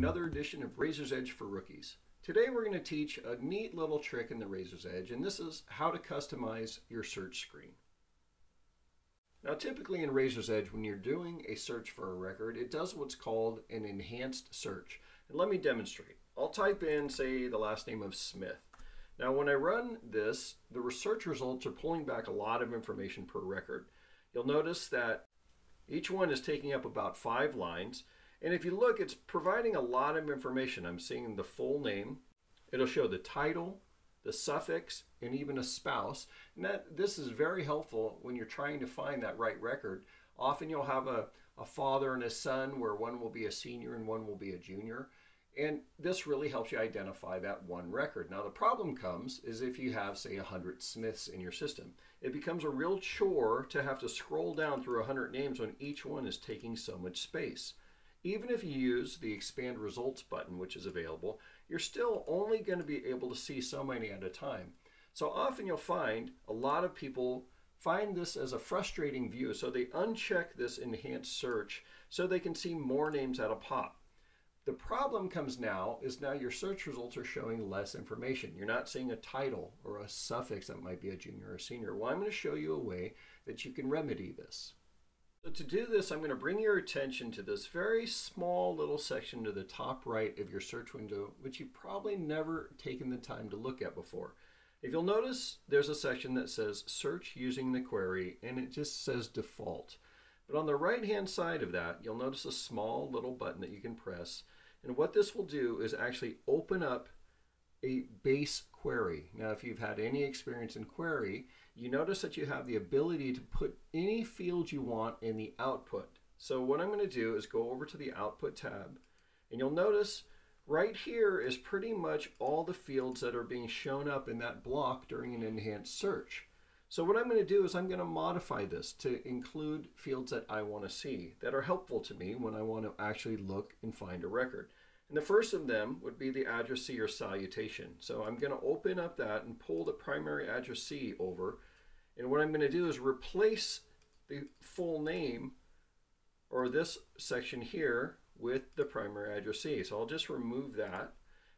another edition of Raiser's Edge for Rookies. Today we're going to teach a neat little trick in the Raiser's Edge, and this is how to customize your search screen. Now typically in Raiser's Edge, when you're doing a search for a record, it does what's called an enhanced search. And let me demonstrate. I'll type in, say, the last name of Smith. Now when I run this, the research results are pulling back a lot of information per record. You'll notice that each one is taking up about five lines, and if you look, it's providing a lot of information. I'm seeing the full name. It'll show the title, the suffix, and even a spouse. And that, this is very helpful when you're trying to find that right record. Often you'll have a, a father and a son where one will be a senior and one will be a junior. And this really helps you identify that one record. Now the problem comes is if you have say 100 Smiths in your system. It becomes a real chore to have to scroll down through 100 names when each one is taking so much space. Even if you use the expand results button, which is available, you're still only going to be able to see so many at a time. So often you'll find a lot of people find this as a frustrating view. So they uncheck this enhanced search so they can see more names at a pop. The problem comes now is now your search results are showing less information. You're not seeing a title or a suffix that might be a junior or senior. Well, I'm going to show you a way that you can remedy this. So to do this, I'm going to bring your attention to this very small little section to the top right of your search window, which you've probably never taken the time to look at before. If you'll notice, there's a section that says search using the query, and it just says default. But on the right hand side of that, you'll notice a small little button that you can press. And what this will do is actually open up a base query. Now, if you've had any experience in query, you notice that you have the ability to put any field you want in the output. So what I'm going to do is go over to the output tab and you'll notice right here is pretty much all the fields that are being shown up in that block during an enhanced search. So what I'm going to do is I'm going to modify this to include fields that I want to see that are helpful to me when I want to actually look and find a record. And the first of them would be the addressee or salutation. So I'm going to open up that and pull the primary addressee over. And what I'm going to do is replace the full name or this section here with the primary addressee. So I'll just remove that.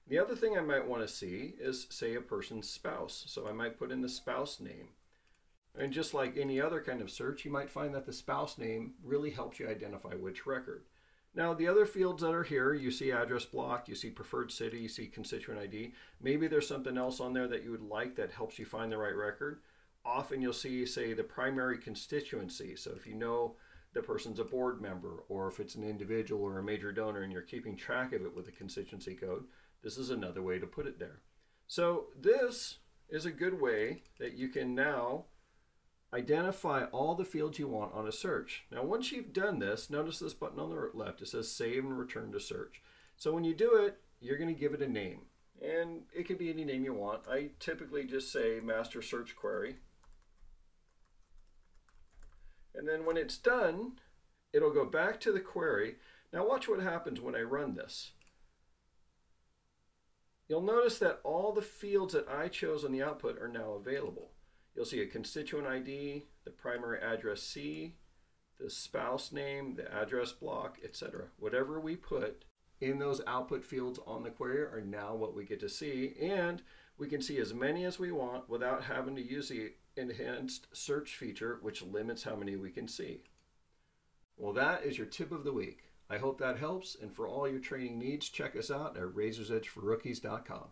The other thing I might want to see is say a person's spouse. So I might put in the spouse name. And just like any other kind of search, you might find that the spouse name really helps you identify which record. Now, the other fields that are here, you see address block, you see preferred city, you see constituent ID. Maybe there's something else on there that you would like that helps you find the right record. Often you'll see, say, the primary constituency. So if you know the person's a board member, or if it's an individual or a major donor and you're keeping track of it with a constituency code, this is another way to put it there. So this is a good way that you can now identify all the fields you want on a search. Now once you've done this, notice this button on the left, it says save and return to search. So when you do it, you're going to give it a name. And it can be any name you want. I typically just say master search query. And then when it's done, it'll go back to the query. Now watch what happens when I run this. You'll notice that all the fields that I chose on the output are now available. You'll see a constituent ID, the primary addressee, the spouse name, the address block, etc. Whatever we put in those output fields on the query are now what we get to see. And we can see as many as we want without having to use the enhanced search feature, which limits how many we can see. Well, that is your tip of the week. I hope that helps. And for all your training needs, check us out at raisersedgeforrookies.com.